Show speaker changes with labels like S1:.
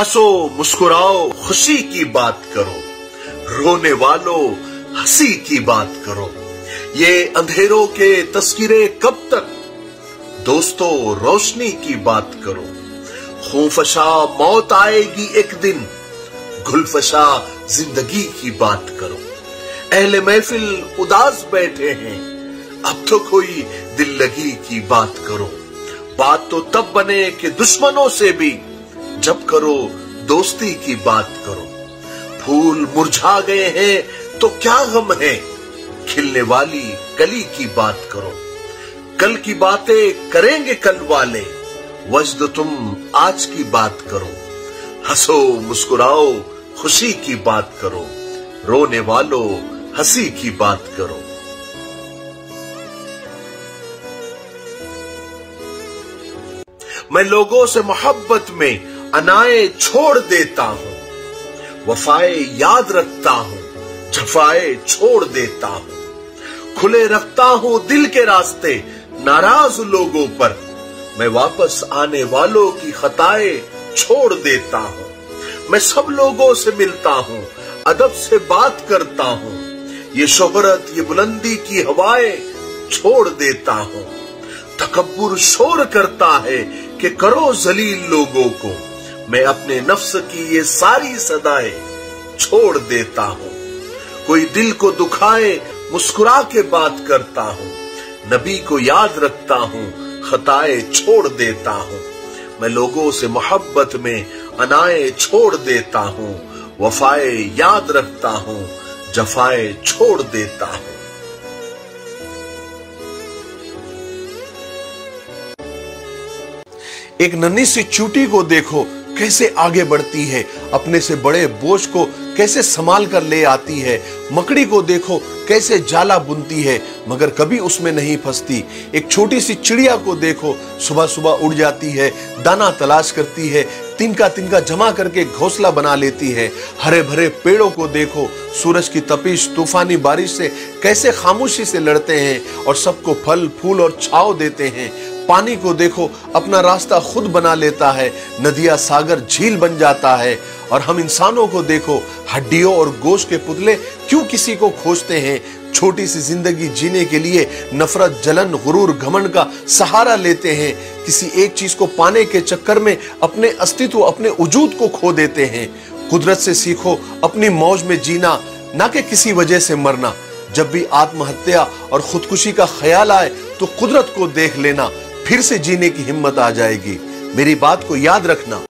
S1: हंसो, मुस्कुराओ, खुशी की बात करो। रोने वालों, हँसी की बात करो। ये अंधेरों के तस्करे कब तक? दोस्तों, रोशनी की बात करो। खूफशा मौत आएगी एक दिन। गुलफशा ज़िंदगी की बात करो। अहले महफिल उदास बैठे हैं। अब तो कोई दिल लगी की बात करो। बात तो तब बने कि दुश्मनों से भी। जब करो, दोस्ती की बात करो। फूल मुरझा गए हैं तो क्या गम है? खिलने वाली कली की बात करो। कल की बातें करेंगे कल वाले। वजद तुम आज की बात करो। हंसो, मुस्कुराओ, खुशी की बात करो। रोने वालों, हँसी की बात करो। मैं लोगों से मोहब्बत में अनाए छोड़ देता हूँ। वफाए याद रखता हूँ। जफाए छोड़ देता हूँ। खुले रखता हूँ दिल के रास्ते, नाराज़ लोगों पर। मैं वापस आने वालों की खताए छोड़ देता हूँ। मैं सब लोगों से मिलता हूँ, अदब से बात करता हूँ। ये शोहरत, ये बुलंदी की हवाएँ छोड़ देता हूँ। तकबर शोर करता है कि करो जलील लोगों को। मैं अपने नफ्स की ये सारी सदाएँ छोड़ देता हूँ। कोई दिल को दुखाए मुस्कुरा के बात करता हूँ। नबी को याद रखता हूँ, खताए छोड़ देता हूँ। मैं लोगों से मोहब्बत में अनाए छोड़ देता हूँ, वफाए याद रखता हूँ, जफाए छोड़ देता हूँ।
S2: एक नन्ही सी चूटी को देखो कैसे आगे बढ़ती है? अपने से बड़े बोझ को कैसे संभाल कर ले आती है? मकड़ी को देखो, कैसे जाला बुनती है, मगर कभी उसमें नहीं फंसती। एक छोटी सी चिड़िया को देखो सुबह सुबह उड़ जाती है, दाना तलाश करती है तिनका तिनका जमा करके घोंसला बना लेती है। हरे भरे पेड़ों को देखो, सूरज की तपिश, तूफानी बारिश से कैसे खामोशी से लड़ते हैं और सबको फल, फूल और छाव देते हैं। पानी को देखो, अपना रास्ता खुद बना लेता है। नदिया सागर झील बन जाता है। और हम इंसानों को देखो, हड्डियों और गोश्त के पुतले क्यों किसी को खोजते हैं? छोटी सी ज़िंदगी जीने के लिए नफरत, जलन, गुरूर, घमंड का सहारा लेते हैं। किसी एक चीज़ को पाने के चक्कर में अपने अस्तित्व, अपने वजूद को खो देते हैं। कुदरत से सीखो, अपनी मौज में जीना, ना कि किसी वजह से मरना। जब भी आत्महत्या और खुदकुशी का ख्याल आए तो कुदरत को देख लेना। फिर से जीने की हिम्मत आ जाएगी। मेरी बात को याद रखना।